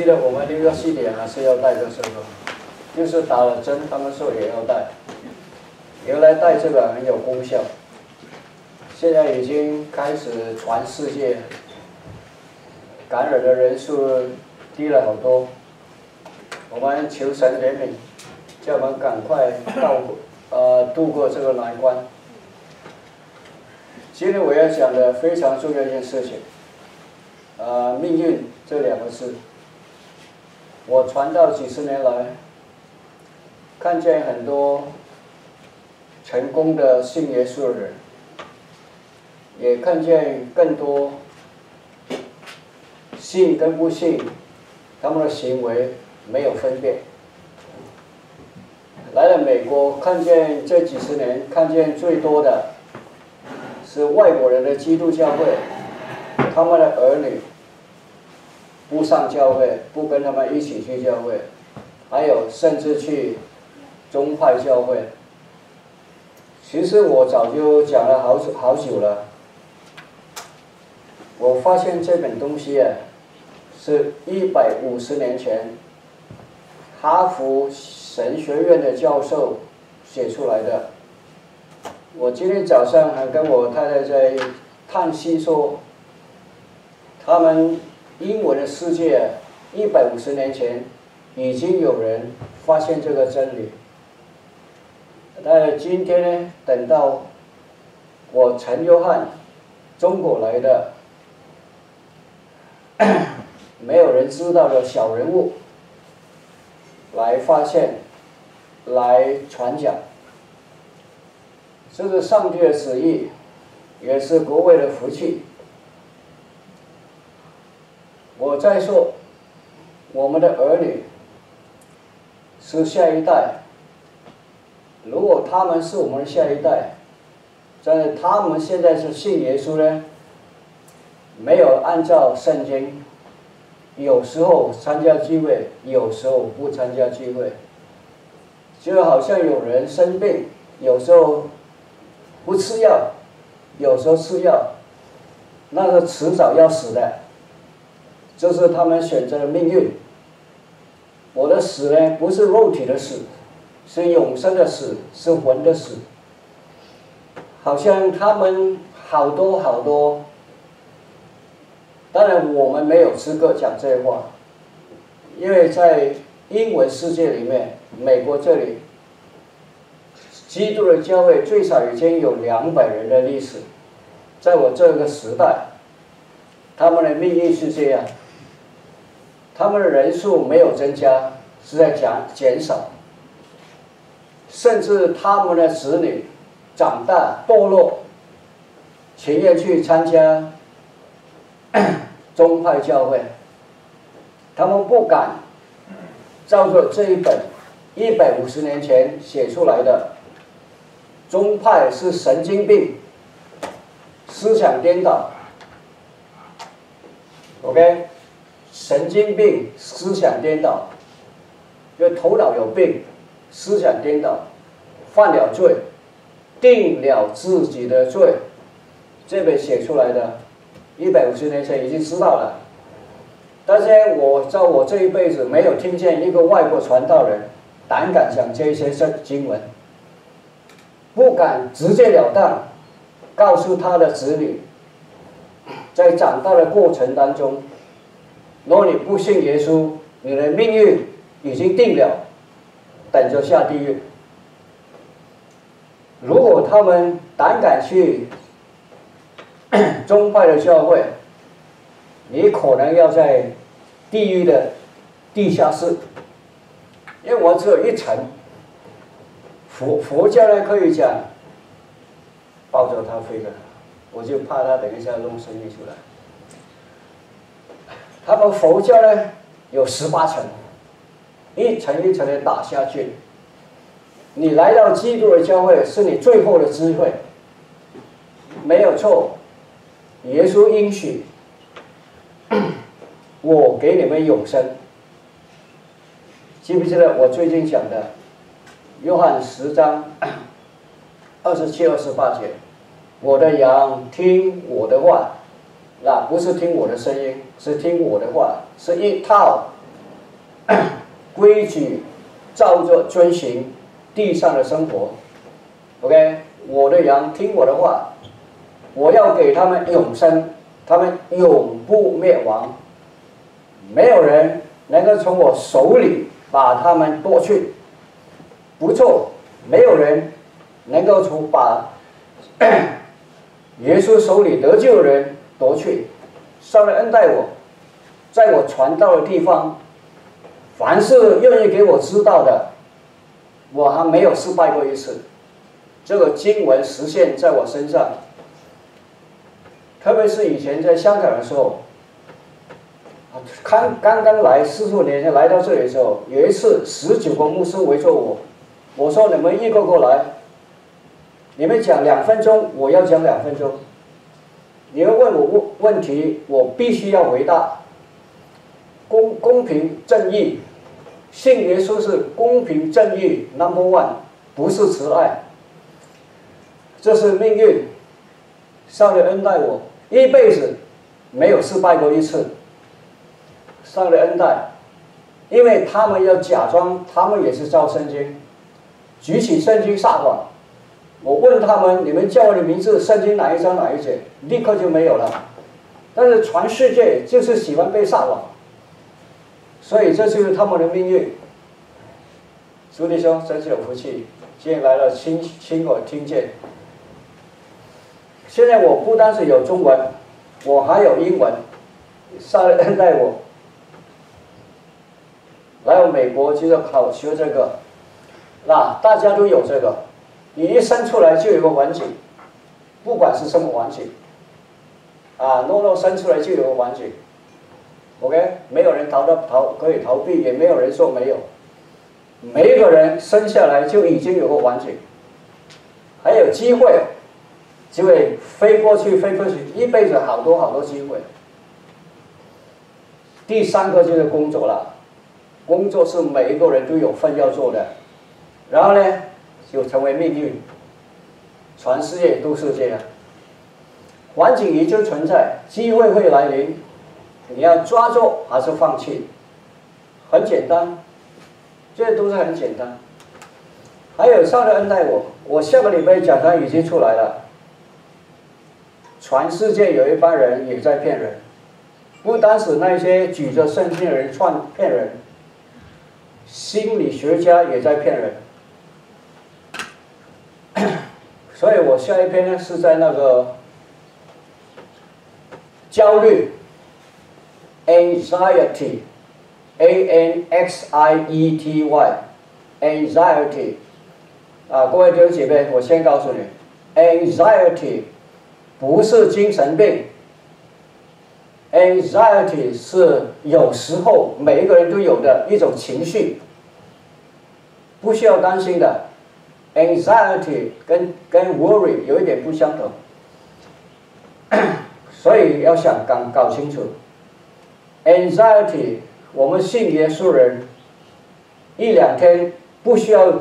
记得我们那个系点还是要带的时候，就是打了针，他们说也要带。原来带这个很有功效，现在已经开始全世界感染的人数低了好多。我们求神怜悯，叫我们赶快到呃度过这个难关。今天我要讲的非常重要一件事情，呃，命运这两个字。我传道几十年来，看见很多成功的信耶稣的人，也看见更多信跟不信，他们的行为没有分别。来了美国，看见这几十年，看见最多的是外国人的基督教会，他们的儿女。不上教会，不跟他们一起去教会，还有甚至去宗派教会。其实我早就讲了好久好久了。我发现这本东西啊，是一百五十年前哈佛神学院的教授写出来的。我今天早上还跟我太太在叹息说，他们。英文的世界，一百五十年前已经有人发现这个真理，但今天呢，等到我陈约翰中国来的，没有人知道的小人物来发现，来传讲，这是上帝的旨意，也是国外的福气。我在说，我们的儿女是下一代。如果他们是我们的下一代，在他们现在是信耶稣呢，没有按照圣经，有时候参加聚会，有时候不参加聚会，就好像有人生病，有时候不吃药，有时候吃药，那个迟早要死的。这是他们选择的命运。我的死呢，不是肉体的死，是永生的死，是魂的死。好像他们好多好多，当然我们没有资格讲这些话，因为在英文世界里面，美国这里，基督的教会最少已经有两百人的历史，在我这个时代，他们的命运是这样。他们的人数没有增加，是在减减少，甚至他们的子女长大堕落，情愿去参加 宗派教会，他们不敢照着这一本一百五十年前写出来的宗派是神经病，思想颠倒，OK。神经病，思想颠倒，就头脑有病，思想颠倒，犯了罪，定了自己的罪。这本写出来的，一百五十年前已经知道了，但是我在我这一辈子没有听见一个外国传道人胆敢讲这些圣经文，不敢直截了当告诉他的子女，在长大的过程当中。如果你不信耶稣，你的命运已经定了，等着下地狱。如果他们胆敢去 宗派的教会，你可能要在地狱的地下室，因为我只有一层。佛佛教呢可以讲抱着他飞的，我就怕他等一下弄生意出来。他们佛教呢有十八层，一层一层的打下去。你来到基督的教会是你最后的机会，没有错。耶稣应许，我给你们永生。记不记得我最近讲的约翰十章二十七、二十八节？我的羊听我的话。那不是听我的声音，是听我的话，是一套 规矩，照着遵循地上的生活。OK，我的羊听我的话，我要给他们永生，他们永不灭亡，没有人能够从我手里把他们夺去。不错，没有人能够从把 耶稣手里得救人夺去。上帝恩待我，在我传道的地方，凡是愿意给我知道的，我还没有失败过一次。这个经文实现在我身上，特别是以前在香港的时候，刚刚刚来四十年前来到这里的时候，有一次十九个牧师围着我，我说你们一个个来，你们讲两分钟，我要讲两分钟。问题，我必须要回答。公公平正义，信耶稣是公平正义 number one，不是慈爱。这是命运。上帝恩待我一辈子没有失败过一次。上帝恩待，因为他们要假装他们也是照圣经，举起圣经撒谎。我问他们：“你们叫我的名字，圣经哪一章哪一节？”立刻就没有了。但是全世界就是喜欢被撒网，所以这就是他们的命运。朱弟兄真是有福气，今天来了亲亲我听见。现在我不单是有中文，我还有英文。上帝恩待我，来我美国就要考学这个，那大家都有这个。你一生出来就有个环境，不管是什么环境，啊，诺诺生出来就有个环境，OK，没有人逃得逃可以逃避，也没有人说没有，每一个人生下来就已经有个环境，还有机会，机会飞过去飞过去，一辈子好多好多机会。第三个就是工作了，工作是每一个人都有份要做的，然后呢？就成为命运，全世界都是这样。环境已经存在，机会会来临，你要抓住还是放弃？很简单，这都是很简单。还有上帝恩待我，我下个礼拜讲堂已经出来了。全世界有一帮人也在骗人，不单是那些举着圣经的人串骗人，心理学家也在骗人。所以我下一篇呢是在那个焦虑，anxiety，a n x i e t y，anxiety，啊，各位弟兄姐妹，我先告诉你，anxiety 不是精神病，anxiety 是有时候每一个人都有的一种情绪，不需要担心的。Anxiety 跟跟 worry 有一点不相同，所以要想搞搞清楚。Anxiety，我们信耶稣人一两天不需要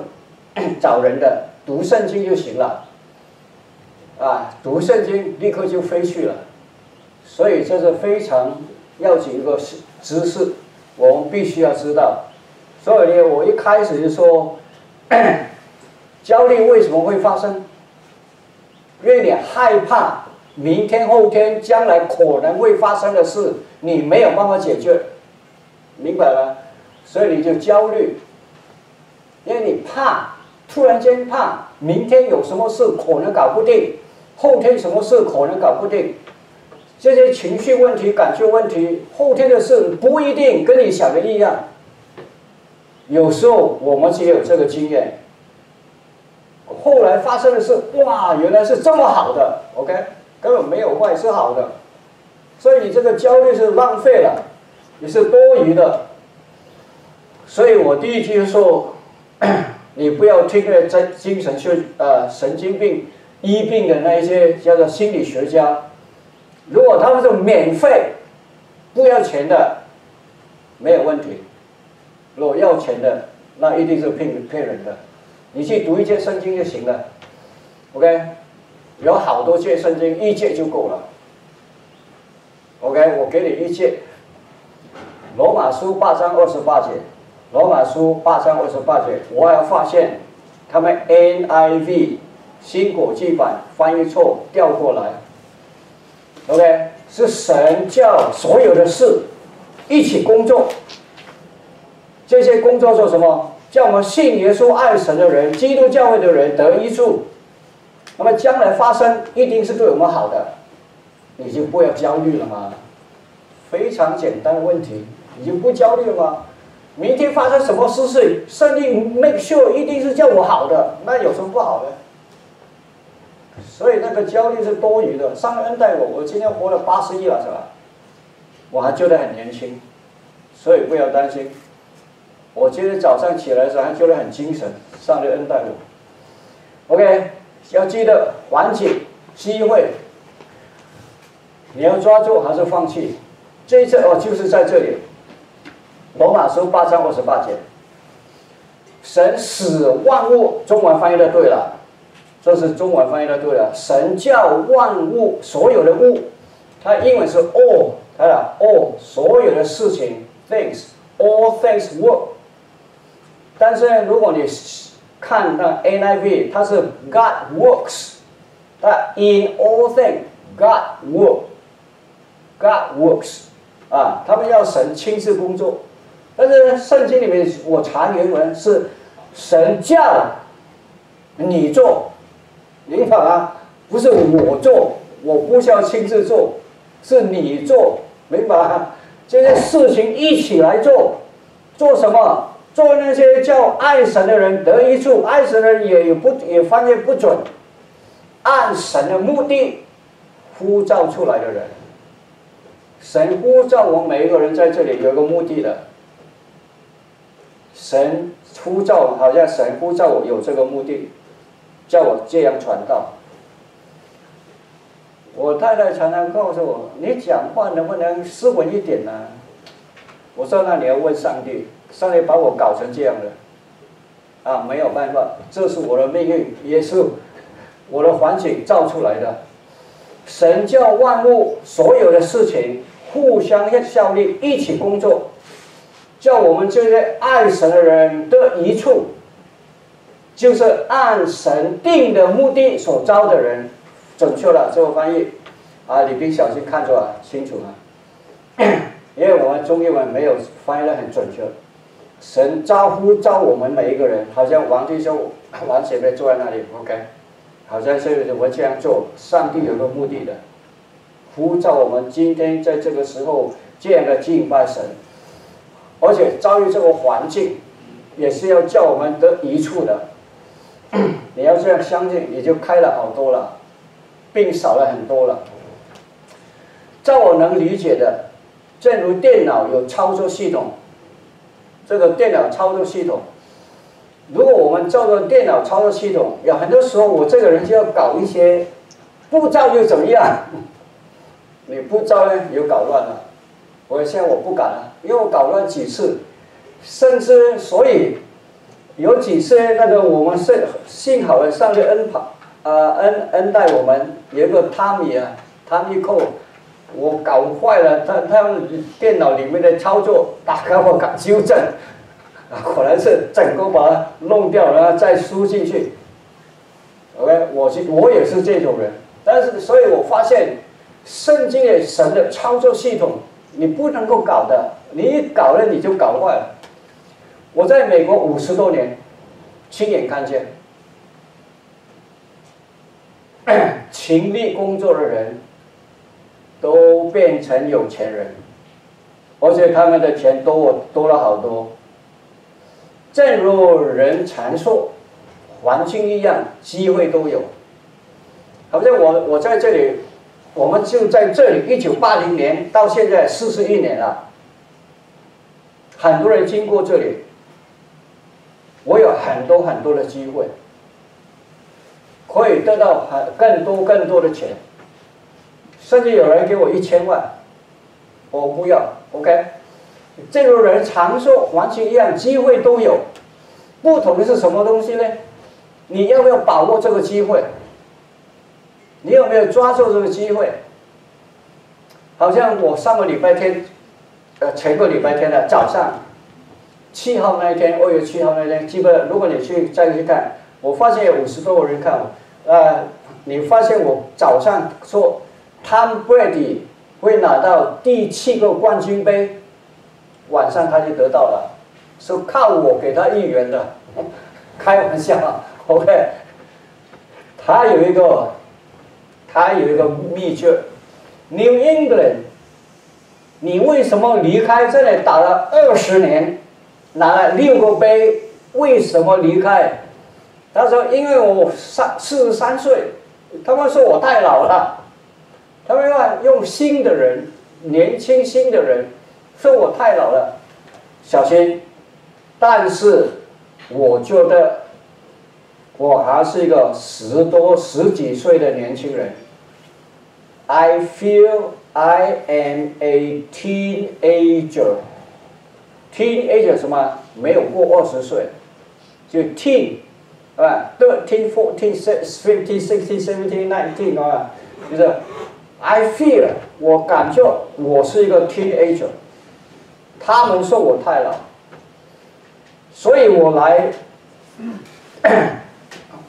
找人的，读圣经就行了。啊，读圣经立刻就飞去了，所以这是非常要紧一个知识，我们必须要知道。所以呢，我一开始就说。焦虑为什么会发生？因为你害怕明天、后天、将来可能会发生的事，你没有办法解决，明白了？所以你就焦虑，因为你怕突然间怕明天有什么事可能搞不定，后天什么事可能搞不定，这些情绪问题、感觉问题，后天的事不一定跟你想的一样。有时候我们也有这个经验。后来发生的事，哇，原来是这么好的，OK，根本没有坏，是好的，所以你这个焦虑是浪费了，你是多余的。所以我第一句说，你不要听那在精神学呃神经病医病的那一些叫做心理学家，如果他们是免费不要钱的，没有问题；如果要钱的，那一定是骗骗人的。你去读一些圣经就行了，OK，有好多节圣经，一节就够了。OK，我给你一节，罗马书八章二十八节，罗马书八章二十八节，我还发现他们 NIV 新国际版翻译错调过来。OK，是神叫所有的事一起工作，这些工作做什么？叫我们信耶稣、爱神的人、基督教会的人得益处。那么将来发生一定是对我们好的，你就不要焦虑了吗？非常简单的问题，你就不焦虑了吗？明天发生什么事情，圣灵 make sure 一定是叫我好的，那有什么不好的？所以那个焦虑是多余的。上恩待我，我今天活了八十亿了，是吧？我还觉得很年轻，所以不要担心。我今天早上起来的时候还觉得很精神，上帝恩待我。OK，要记得环境、机会，你要抓住还是放弃？这一次哦，就是在这里，罗马书八章二十八节，神使万物，中文翻译的对了，这是中文翻译的对了。神叫万物所有的物，它英文是 all，它的 all 所有的事情。things，all things work。但是，如果你看那 NIV，它是 God works，它 in all things God work，God works。啊，他们要神亲自工作，但是圣经里面我查原文是神叫你做，明白吗？不是我做，我不需要亲自做，是你做，明白吗？这些事情一起来做，做什么？做那些叫爱神的人得益处，爱神的人也不也发现不准，按神的目的呼召出来的人。神呼召我每一个人在这里有个目的的。神呼召，好像神呼召我有这个目的，叫我这样传道。我太太常常告诉我：“你讲话能不能斯文一点呢？”我说：“那你要问上帝，上帝把我搞成这样的，啊，没有办法，这是我的命运，也是我的环境造出来的。神叫万物所有的事情。”互相效力，一起工作，叫我们这些爱神的人的一处，就是按神定的目的所招的人，准确了，这个翻译，啊，你别小心看着啊，清楚了，因为我们中英文没有翻译的很准确，神招呼召我们每一个人，好像王弟兄、王姐妹坐在那里，OK，好像是我这样做，上帝有个目的的。呼召我们今天在这个时候这样的敬拜神，而且遭遇这个环境，也是要叫我们得一处的。你要这样相信，你就开了好多了，病少了很多了。照我能理解的，正如电脑有操作系统，这个电脑操作系统，如果我们照着电脑操作系统，有很多时候我这个人就要搞一些，不知道又怎么样。你不招呢，又搞乱了。我现在我不敢了，因为我搞乱几次，甚至所以有几次那个我们幸幸好的上帝恩跑啊恩恩待我们，有个汤米啊汤米扣，我搞坏了他他电脑里面的操作，打开我搞纠正，啊果然是整个把它弄掉了再输进去。OK，我是我也是这种人，但是所以我发现。圣经的神的操作系统，你不能够搞的，你一搞了你就搞坏了。我在美国五十多年，亲眼看见，勤力工作的人都变成有钱人，而且他们的钱多多了好多。正如人常说，环境一样，机会都有。好像我我在这里。我们就在这里，一九八零年到现在四十一年了。很多人经过这里，我有很多很多的机会，可以得到很更多更多的钱，甚至有人给我一千万，我不要。OK，正如人常说，环境一样，机会都有，不同的是什么东西呢？你要不要把握这个机会？你有没有抓住这个机会？好像我上个礼拜天，呃，前个礼拜天的早上，七号那一天，二月七号那天，基本如果你去再去看，我发现有五十多个人看我，呃，你发现我早上说，Tom Brady 会拿到第七个冠军杯，晚上他就得到了，是靠我给他一元的，开玩笑啊，OK，他有一个，他有一个秘诀，New England。你为什么离开这里打了二十年，拿了六个杯？为什么离开？他说：“因为我三四十三岁，他们说我太老了，他们要用新的人，年轻新的人，说我太老了，小心。但是我觉得我还是一个十多十几岁的年轻人。I feel。” I am a teenager. Teenager 什么？没有过二十岁，就 teen，是吧？Thirteen, fourteen, fifteen, sixteen, seventeen, nineteen 啊，就是 I feel 我感觉我是一个 teenager。他们说我太老，所以我来，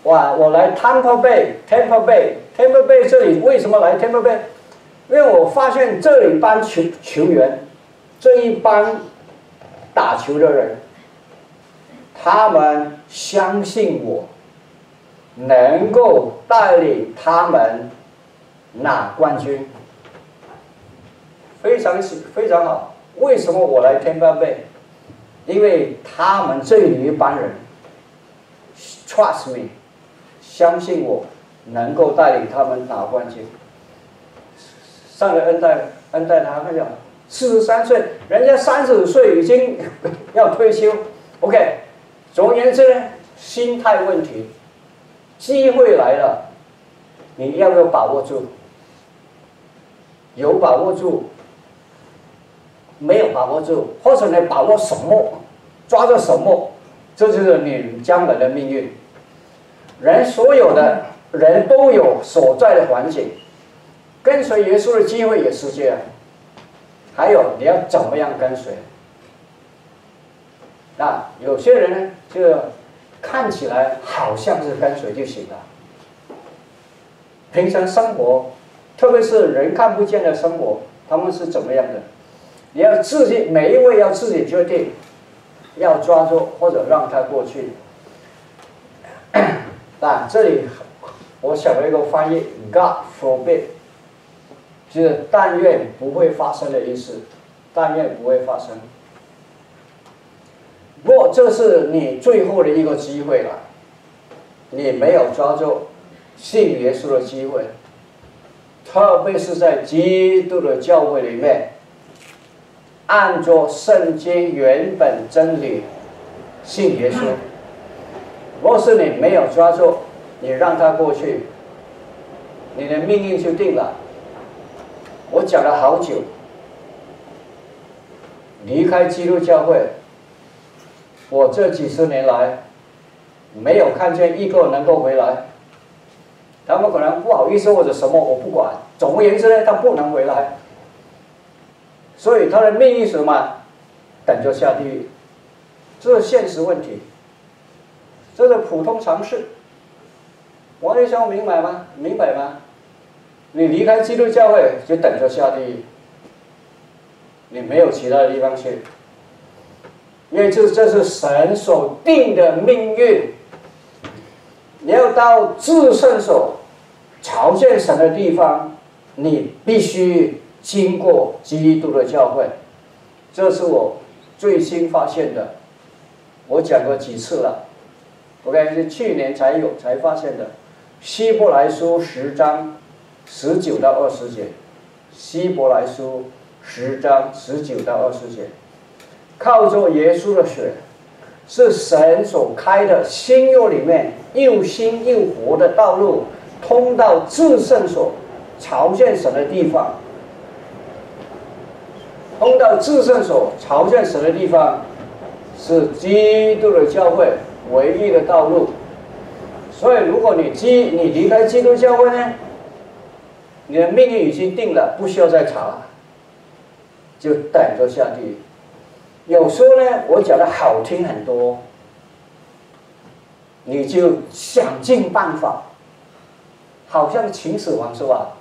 哇，我来 Tampa Bay，Tampa Bay，Tampa Bay 这里为什么来 Tampa Bay？因为我发现这一帮球球员，这一帮打球的人，他们相信我，能够带领他们拿冠军，非常喜非常好。为什么我来天班贝？因为他们这一帮人，trust me，相信我能够带领他们拿冠军。上了恩代恩代他看讲，四十三岁，人家三十五岁已经要退休。OK，总而言之呢，心态问题，机会来了，你要不要把握住？有把握住，没有把握住，或者你把握什么，抓着什么，这就是你将来的命运。人所有的人都有所在的环境。跟随耶稣的机会也是这样，还有你要怎么样跟随？那有些人呢，就看起来好像是跟随就行了。平常生活，特别是人看不见的生活，他们是怎么样的？你要自己每一位要自己决定，要抓住或者让它过去。啊，这里我想了一个翻译：God forbid。就是但愿不会发生的意思，但愿不会发生。不过这是你最后的一个机会了，你没有抓住信耶稣的机会，特别是在基督的教会里面，按照圣经原本真理信耶稣。若是你没有抓住，你让他过去，你的命运就定了。我讲了好久，离开基督教会，我这几十年来没有看见一个能够回来。他们可能不好意思或者什么，我不管。总而言之呢，他不能回来，所以他的命运是什么？等着下地狱，这是现实问题，这是普通常识。王医生明白吗？明白吗？你离开基督教会，就等着下地狱。你没有其他的地方去，因为这这是神所定的命运。你要到至圣所朝见神的地方，你必须经过基督的教会。这是我最新发现的，我讲过几次了。OK，是去年才有才发现的，《希伯来书》十章。十九到二十节，希伯来书十章十九到二十节，靠着耶稣的血，是神所开的新约里面又新又活的道路，通到至圣所朝见神的地方。通到至圣所朝见神的地方，是基督的教会唯一的道路。所以，如果你基你离开基督教会呢？你的命运已经定了，不需要再查了，就等着下地狱。有时候呢，我讲的好听很多，你就想尽办法，好像秦始皇是吧？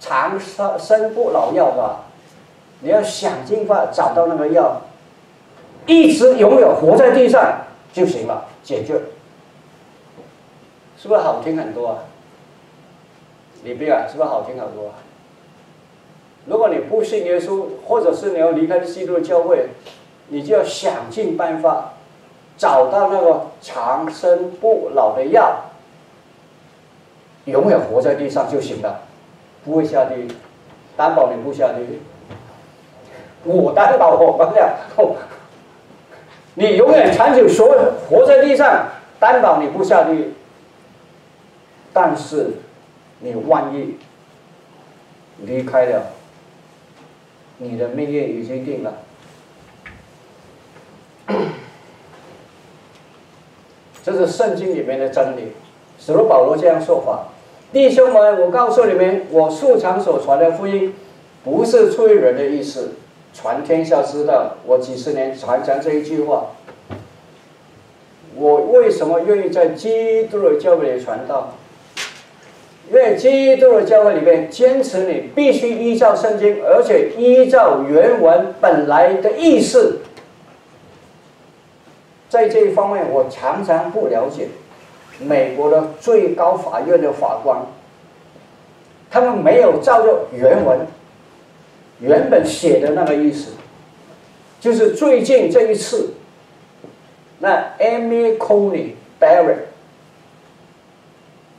长生生不老药是吧，你要想尽办法找到那个药，一直永远活在地上就行了，解决，是不是好听很多啊？李斌啊，是不是好听很多啊？如果你不信耶稣，或者是你要离开基督教会，你就要想尽办法找到那个长生不老的药，永远活在地上就行了。不会下地，担保你不下地。我担保我们俩，你永远长久所活在地上，担保你不下地。但是，你万一离开了，你的命运已经定了。这是圣经里面的真理，使徒保罗这样说法。弟兄们，我告诉你们，我素常所传的福音，不是出于人的意思，传天下知道。我几十年传讲这一句话，我为什么愿意在基督的教会里传道？因为基督的教会里面坚持你必须依照圣经，而且依照原文本来的意思。在这一方面，我常常不了解。美国的最高法院的法官，他们没有照着原文原本写的那个意思，就是最近这一次，那 Amy Coney Barrett，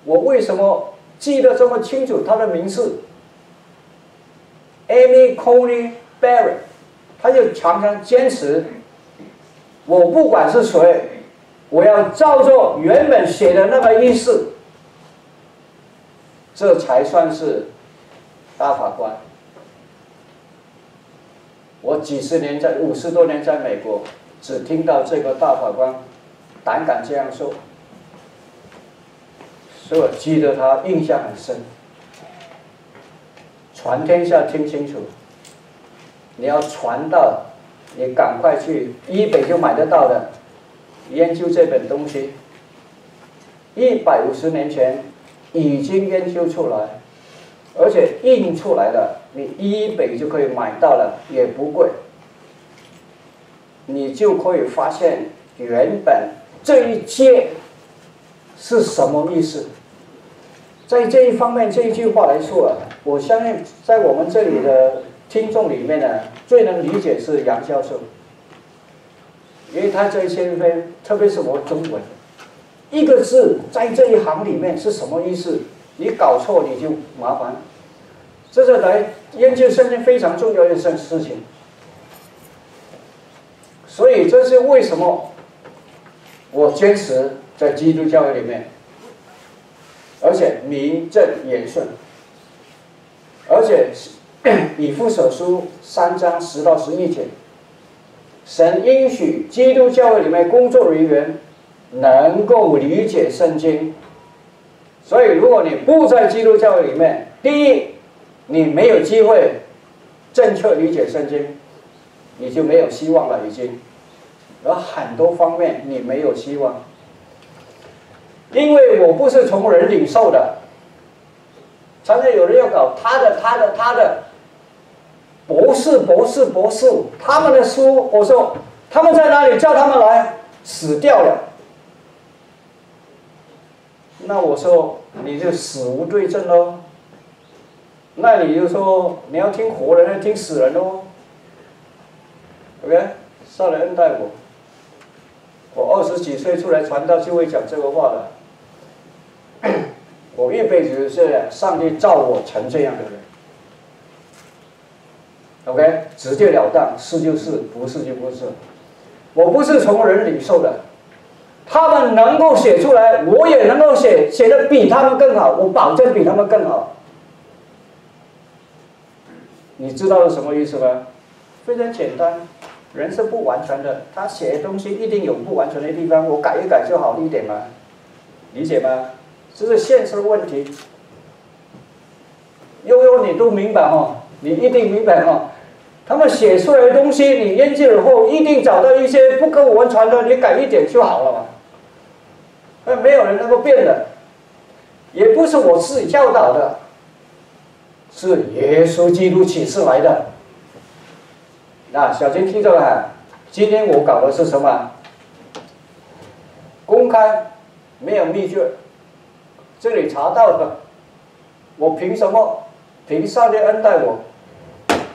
我为什么记得这么清楚他的名字？Amy Coney Barrett，他就常常坚持，我不管是谁。我要照着原本写的那个意思，这才算是大法官。我几十年在五十多年在美国，只听到这个大法官胆敢这样说，所以我记得他印象很深。传天下听清楚，你要传到，你赶快去，一北就买得到的。研究这本东西，一百五十年前已经研究出来，而且印出来了，你一本就可以买到了，也不贵。你就可以发现原本这一节是什么意思。在这一方面，这一句话来说啊，我相信在我们这里的听众里面呢，最能理解是杨教授。因为他这一些分，特别是我中文，一个字在这一行里面是什么意思？你搞错你就麻烦。这是来研究圣经非常重要的一件事情。所以这是为什么我坚持在基督教里面，而且名正言顺，而且以父所书三章十到十一节。神允许基督教会里面工作人员能够理解圣经，所以如果你不在基督教会里面，第一，你没有机会正确理解圣经，你就没有希望了已经，而很多方面你没有希望，因为我不是从人领受的，常常有人要搞他的他的他的。博士，博士，博士，他们的书，我说他们在哪里？叫他们来，死掉了。那我说你就死无对证喽。那你就说你要听活人，要听死人喽。OK，上来恩待我。我二十几岁出来传道，就会讲这个话的。我一辈子是上帝造我成这样的人。OK，直截了当，是就是，不是就不是。我不是从人领受的，他们能够写出来，我也能够写，写的比他们更好，我保证比他们更好。你知道是什么意思吗？非常简单，人是不完全的，他写的东西一定有不完全的地方，我改一改就好一点嘛，理解吗？这是现实问题。悠悠，你都明白哦，你一定明白哦。他们写出来的东西，你研究以后，一定找到一些不跟我们传的，你改一点就好了嘛。那没有人能够变的，也不是我自己教导的，是耶稣基督启示来的。那小金听着了，今天我搞的是什么？公开，没有秘诀，这里查到的，我凭什么？凭上帝恩待我。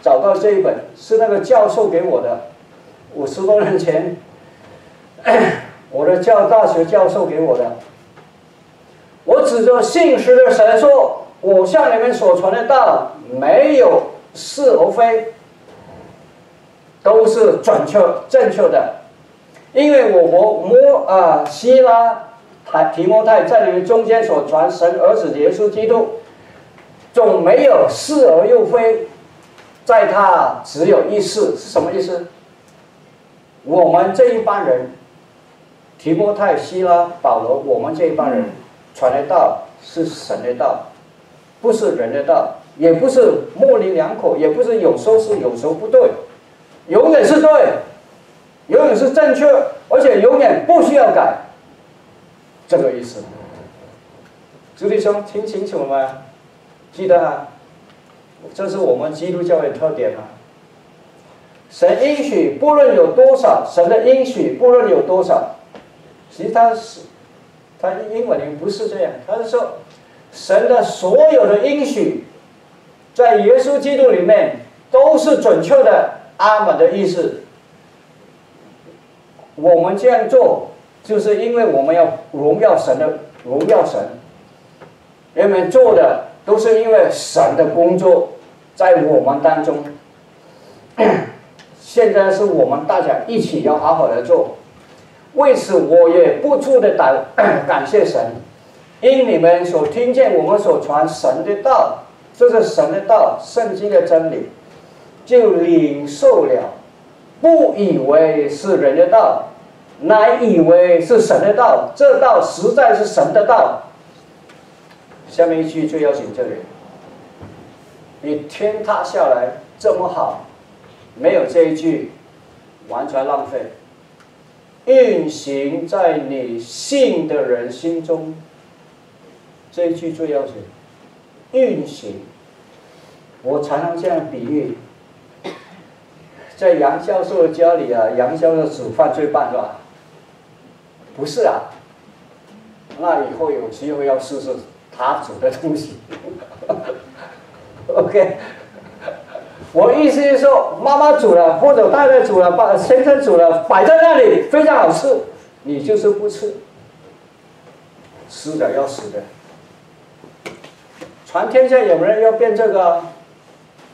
找到这一本是那个教授给我的，五十多年前，我的教大学教授给我的。我指着信实的神说：“我向你们所传的道没有是而非，都是准确正确的，因为我和摩啊希拉、提提摩太在你们中间所传神儿子耶稣基督，总没有是而又非。”在他只有一世是什么意思？我们这一帮人，提摩太、希拉、保罗，我们这一帮人传的道是神的道，不是人的道，也不是模棱两可，也不是有时候是有时候不对，永远是对，永远是正确，而且永远不需要改，这个意思。朱弟兄听清楚了吗？记得啊。这是我们基督教的特点啊！神应许不论有多少，神的应许不论有多少，其实他是，他英文里不是这样，他是说，神的所有的应许，在耶稣基督里面都是准确的。阿门的意思，我们这样做，就是因为我们要荣耀神的荣耀神，人们做的都是因为神的工作。在我们当中，现在是我们大家一起要好好的做。为此，我也不住的感 感谢神，因你们所听见我们所传神的道，这是神的道，圣经的真理，就领受了，不以为是人的道，乃以为是神的道。这道实在是神的道。下面一句就要紧这里。你天塌下来这么好，没有这一句，完全浪费。运行在你信的人心中，这一句最要紧。运行，我常常这样比喻，在杨教授的家里啊，杨教授煮饭最棒是吧？不是啊，那以后有机会要试试他煮的东西。OK，我意思是说，妈妈煮了，或者太太煮了，把先生煮了，摆在那里非常好吃，你就是不吃，吃的要死的。全天下有没有人要变这个，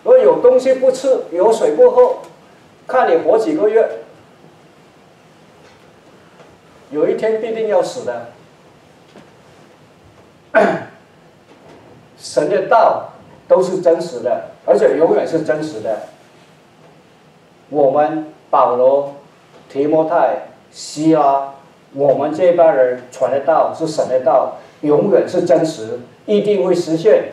如果有东西不吃，有水不喝，看你活几个月，有一天必定要死的。神的道。都是真实的，而且永远是真实的。我们保罗、提摩太、希拉，我们这帮人传的道是神的道，永远是真实，一定会实现。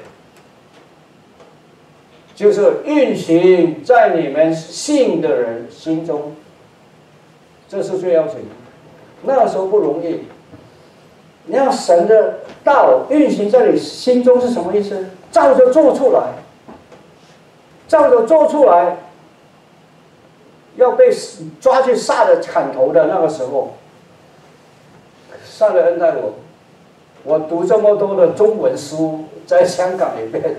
就是运行在你们信的人心中，这是最要紧。那时候不容易。你要神的道运行在你心中是什么意思？照着做出来，照着做出来，要被抓去杀的砍头的那个时候，上帝恩待我，我读这么多的中文书，在香港里面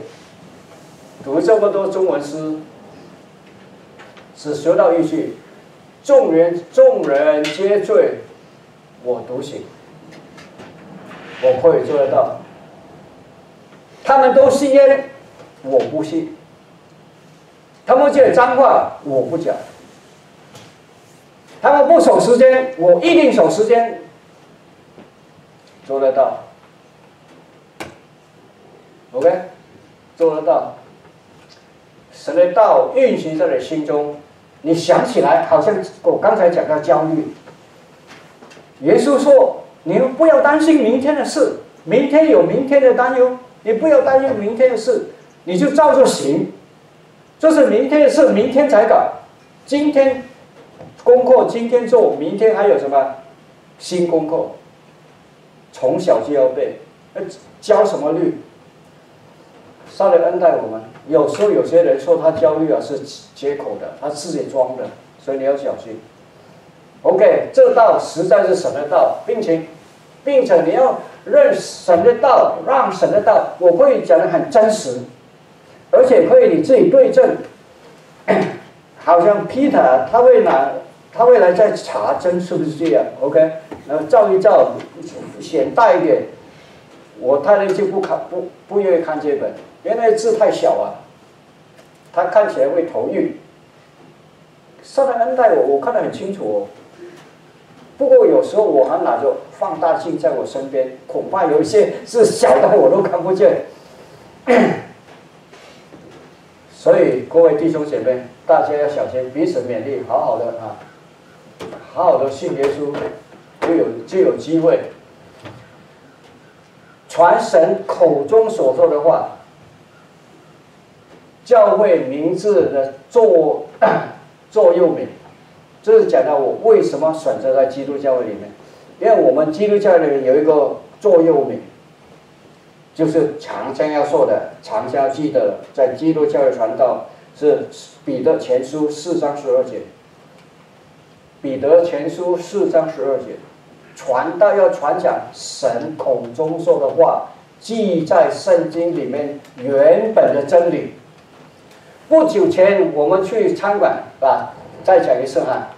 读这么多中文书，只学到一句：众人众人皆醉，我独醒。我可以做得到。他们都吸烟，我不吸；他们讲脏话，我不讲；他们不守时间，我一定守时间。做得到，OK，做得到。神的道运行在你心中，你想起来，好像我刚才讲到焦虑。耶稣说：“你们不要担心明天的事，明天有明天的担忧。”你不要担心明天的事，你就照着行，这是明天的事，明天才搞。今天功课今天做，明天还有什么新功课？从小就要背，焦什么虑？上帝恩待我们。有时候有些人说他焦虑啊是借口的，他自己装的，所以你要小心。OK，这道实在是神的道，并且，并且你要认神的道，让神的道，我会讲的很真实，而且可以你自己对证。好像 Peter 他会拿，他会来再查证是不是这样？OK，然后照一照，显大一点。我太太就不看，不不愿意看这本，因为字太小啊，他看起来会头晕。上帝恩待我，我看得很清楚哦。不过有时候我还拿着放大镜在我身边，恐怕有一些是小的我都看不见。所以各位弟兄姐妹，大家要小心，彼此勉励，好好的啊，好好的信耶稣，就有就有机会传神口中所说的话。教会名字的座 座右铭，这是讲到我为什么选择在基督教会里面，因为我们基督教里面有一个座右铭。就是常将要说的，常将要记得，在基督教的传道是彼得前书四章十二节。彼得前书四章十二节，传道要传讲神口中说的话，记在圣经里面原本的真理。不久前我们去餐馆，是吧？再讲一次哈，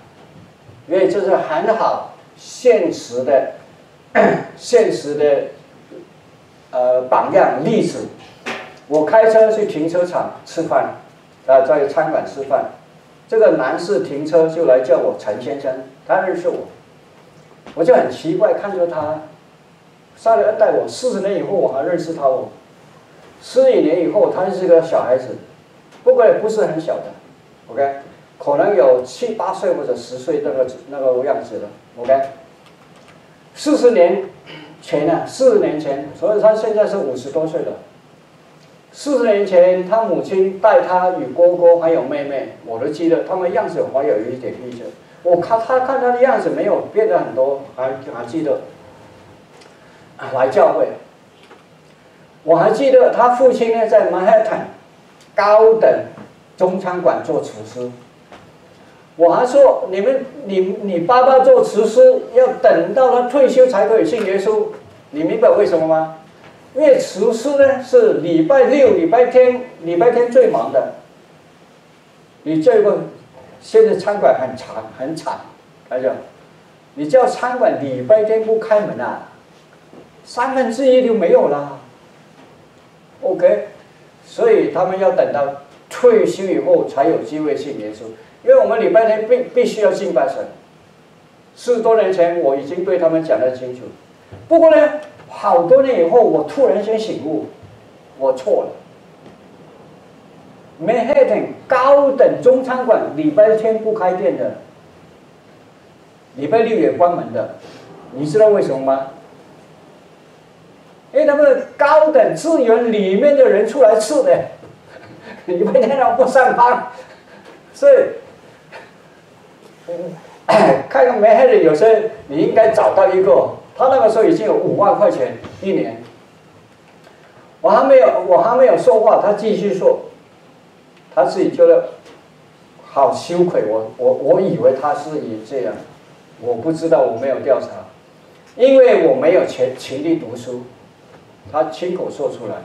因为这是很好现实的，现实的。呃，榜样例子，我开车去停车场吃饭，啊，在餐馆吃饭，这个男士停车就来叫我陈先生，他认识我，我就很奇怪看着他，上来带我，四十年以后我还认识他哦，十几年以后他是个小孩子，不过也不是很小的，OK，可能有七八岁或者十岁那个那个样子的，OK，四十年。前呢，四十年前，所以他现在是五十多岁了。四十年前，他母亲带他与哥哥还有妹妹，我都记得，他们样子还有一点印象。我看他看他的样子没有变得很多，还还记得来教会。我还记得他父亲呢，在曼哈顿高等中餐馆做厨师。我还说你们，你你爸爸做厨师要等到他退休才可以信耶稣，你明白为什么吗？因为厨师呢是礼拜六、礼拜天、礼拜天最忙的。你这个现在餐馆很惨很惨，来讲，你叫餐馆礼拜天不开门啊，三分之一就没有了。OK，所以他们要等到退休以后才有机会信耶稣。因为我们礼拜天必必须要敬拜神，四十多年前我已经对他们讲得清楚，不过呢，好多年以后我突然间醒悟，我错了。Manhattan 高等中餐馆礼拜天不开店的，礼拜六也关门的，你知道为什么吗？因为他们高等资源里面的人出来吃的，礼拜天他不上班，所以。看个没黑的，有些你应该找到一个。他那个时候已经有五万块钱一年。我还没有，我还没有说话，他继续说，他自己觉得好羞愧。我我我以为他是以这样，我不知道，我没有调查，因为我没有钱勤力读书。他亲口说出来，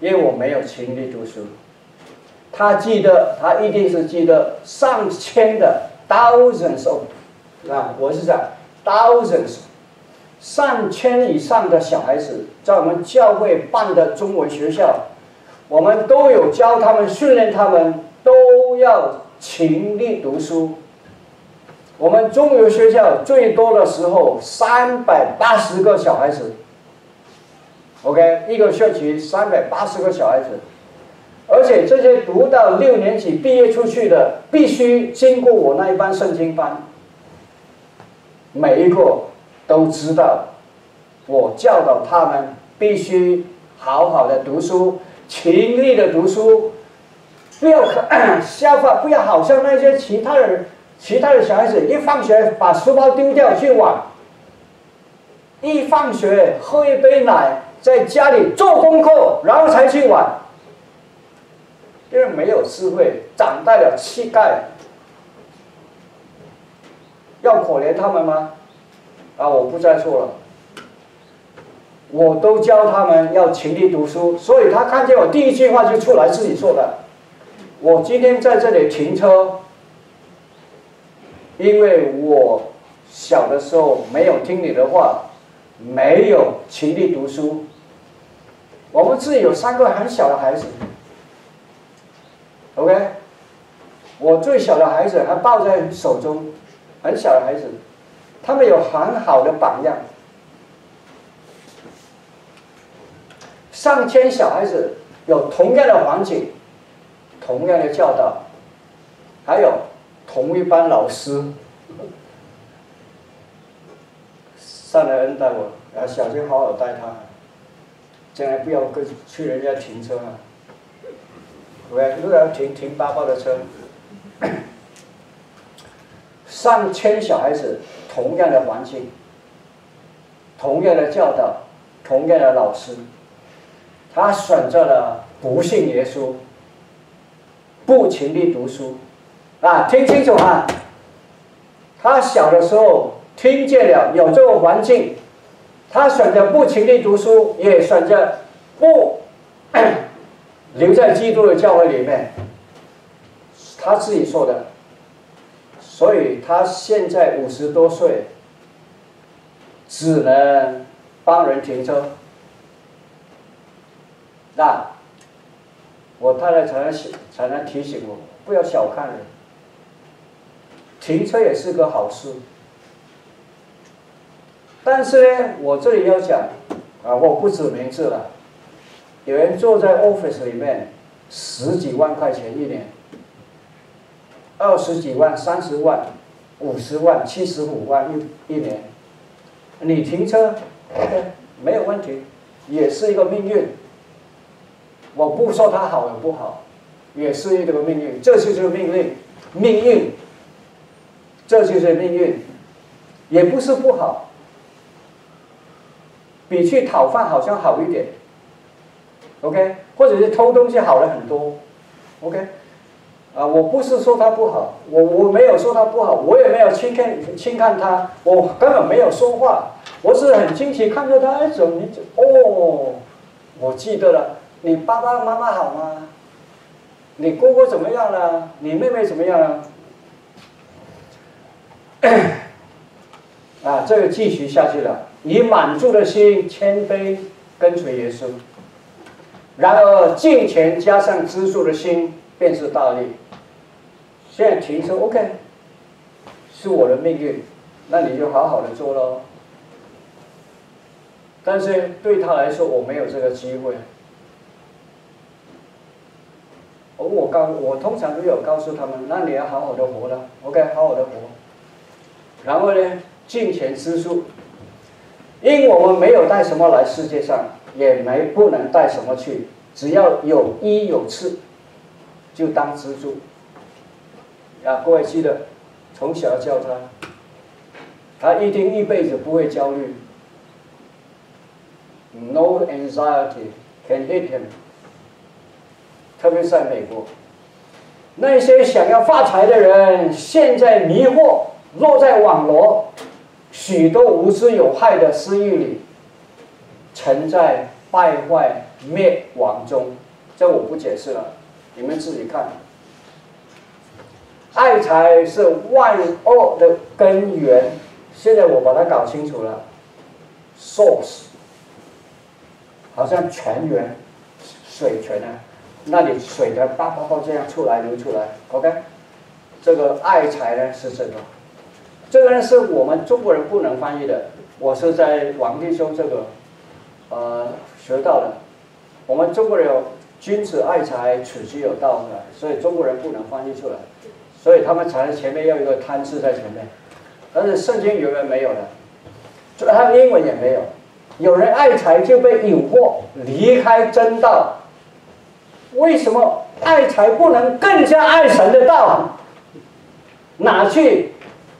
因为我没有勤力读书。他记得，他一定是记得上千的 thousands of 啊，我是讲 thousands 上千以上的小孩子，在我们教会办的中文学校，我们都有教他们、训练他们，都要勤力读书。我们中文学校最多的时候三百八十个小孩子，OK，一个学期三百八十个小孩子。而且这些读到六年级毕业出去的，必须经过我那一班圣经班。每一个都知道，我教导他们必须好好的读书，勤力的读书，不要 消化，不要好像那些其他的其他的小孩子，一放学把书包丢掉去玩，一放学喝一杯奶，在家里做功课，然后才去玩。因为没有智慧，长大了气概，要可怜他们吗？啊，我不再说了。我都教他们要勤力读书，所以他看见我第一句话就出来自己说的。我今天在这里停车，因为我小的时候没有听你的话，没有勤力读书。我们自己有三个很小的孩子。OK，我最小的孩子还抱在手中，很小的孩子，他们有很好的榜样。上千小孩子有同样的环境，同样的教导，还有同一班老师。上来恩待我，要小心好好带他，将来不要跟去人家停车啊。对，如果要停停八包的车，上千小孩子，同样的环境，同样的教导，同样的老师，他选择了不信耶稣，不勤力读书，啊，听清楚哈，他小的时候听见了有这个环境，他选择不勤力读书，也选择不。留在基督的教会里面，他自己说的，所以他现在五十多岁，只能帮人停车。那我太太才能才能提醒我，不要小看人，停车也是个好事。但是呢，我这里要讲，啊，我不指名字了。有人坐在 office 里面，十几万块钱一年，二十几万、三十万、五十万、七十五万一一年，你停车，OK，没有问题，也是一个命运。我不说他好与不好，也是一个命运，这就是命运，命运，这就是命运，也不是不好，比去讨饭好像好一点。OK，或者是偷东西好了很多，OK，啊，我不是说他不好，我我没有说他不好，我也没有轻看轻看他，我根本没有说话，我是很惊奇看着他，哎，怎么你哦，我记得了，你爸爸妈妈好吗？你哥哥怎么样了？你妹妹怎么样了？啊，这个继续下去了，以满足的心谦卑跟随耶稣。然而，金钱加上知足的心，便是大利。现在停车，OK，是我的命运，那你就好好的做喽。但是对他来说，我没有这个机会。而我告，我通常都有告诉他们，那你要好好的活了，OK，好好的活。然后呢，金钱知足，因为我们没有带什么来世界上。也没不能带什么去，只要有衣有吃，就当支柱。啊，各位记得，从小教他，他一定一辈子不会焦虑。No anxiety can hit him。特别是在美国，那些想要发财的人，现在迷惑，落在网罗许多无知有害的私欲里。沉在败坏灭亡中，这我不解释了，你们自己看。爱财是万恶的根源，现在我把它搞清楚了。Source，好像泉源，水泉啊，那里水的叭叭叭这样出来流出来，OK？这个爱财呢是这个，这个呢是我们中国人不能翻译的，我是在王弟兄这个。呃，学到了。我们中国人有“君子爱财，取之有道”的，所以中国人不能翻译出来，所以他们才前面要一个“贪”字在前面。但是圣经原文没有的，他英文也没有。有人爱财就被引惑离开真道。为什么爱财不能更加爱神的道，哪去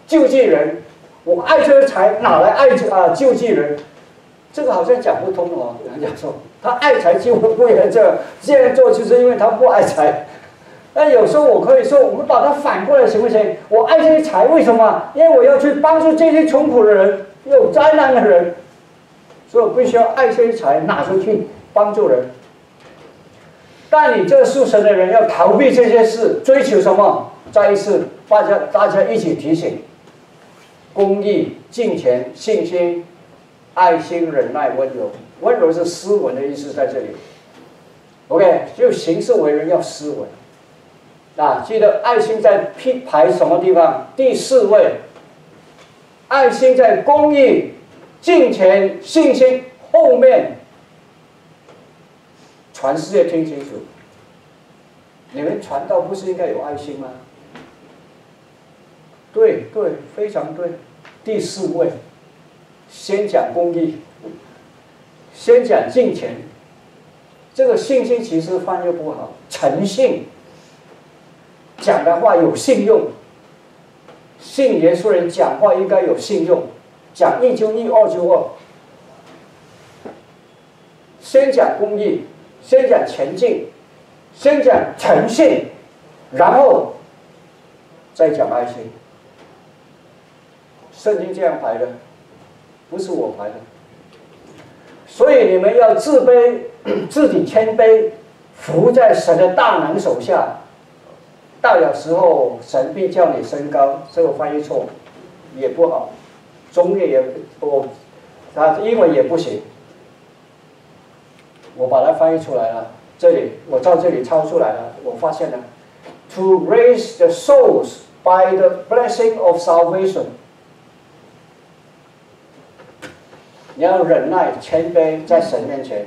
救济人？我爱这个财，哪来爱啊救济人？这个好像讲不通哦。人家说他爱财就不会这这样做，就是因为他不爱财。那有时候我可以说，我们把它反过来行不行？我爱这些财，为什么？因为我要去帮助这些穷苦的人、有灾难的人，所以我必须要爱这些财，拿出去帮助人。但你这个属神的人要逃避这些事，追求什么？再一次，大家大家一起提醒：公益、敬虔、信心、爱心、忍耐、温柔。温柔是斯文的意思，在这里。OK，就行事为人要斯文。啊，记得爱心在排什么地方？第四位。爱心在公益、金钱、信心后面。全世界听清楚，你们传道不是应该有爱心吗？对对，非常对。第四位，先讲公益，先讲敬虔。这个信心其实翻译不好，诚信。讲的话有信用，信耶稣人讲话应该有信用，讲一就一，二就二。先讲公义，先讲前进，先讲诚信，然后再讲爱心。圣经这样排的，不是我排的。所以你们要自卑，自己谦卑，服在神的大能手下。到了时候，神必叫你升高。这个翻译错，也不好。中译也不，啊英文也不行。我把它翻译出来了。这里我照这里抄出来了。我发现了，to raise the souls by the blessing of salvation。你要忍耐、谦卑，在神面前，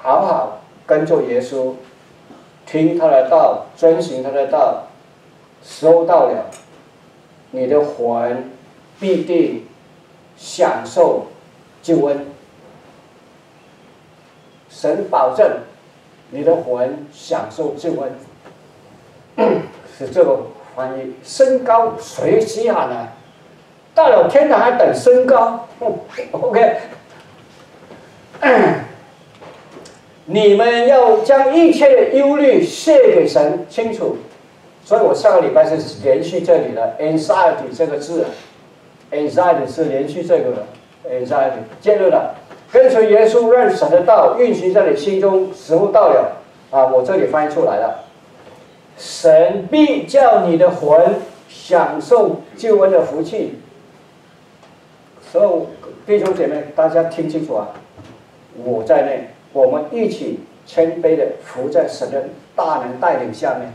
好好跟着耶稣。听他的道，遵循他的道，收到了，你的魂必定享受救恩。神保证你的魂享受救恩，是这个翻译。身高谁稀罕呢？到了天堂还等升高？OK。你们要将一切的忧虑卸给神，清楚。所以我上个礼拜是连续这里的 anxiety 这个字，anxiety 是连续这个的 anxiety，介入了，跟随耶稣认神的道，运行在你心中，时候到了啊！我这里翻译出来了，神必叫你的魂享受救恩的福气。所有弟兄姐妹，大家听清楚啊！我在内。我们一起谦卑的伏在神的大能带领下面，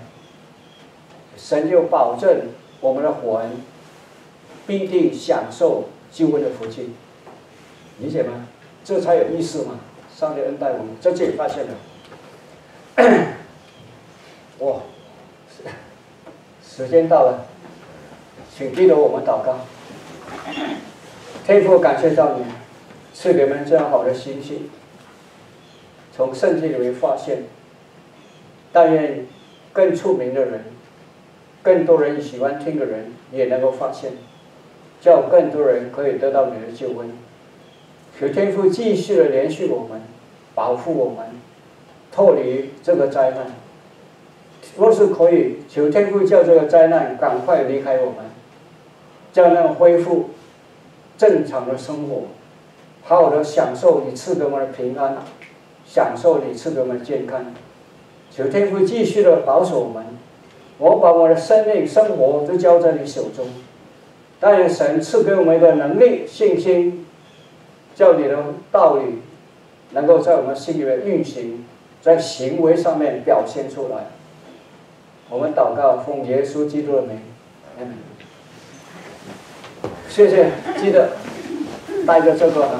神就保证我们的魂必定享受救恩的福气，理解吗？这才有意思嘛！上帝恩待我们，在这里发现了。哇，时间到了，请记得我们祷告。天父，感谢到你赐给我们这样好的信息。从圣经里面发现，但愿更出名的人，更多人喜欢听的人也能够发现，叫更多人可以得到你的救恩。求天父继续的联系我们，保护我们，脱离这个灾难。若是可以，求天父叫这个灾难赶快离开我们，叫那恢复正常的生活，好好的享受你赐给我们的平安。享受你赐给我们的健康，求天父继续的保守我们。我把我的生命、生活都交在你手中。但愿神赐给我们一个能力、信心，叫你的道理能够在我们心里面运行，在行为上面表现出来。我们祷告，奉耶稣基督的名，谢谢。记得带着这个。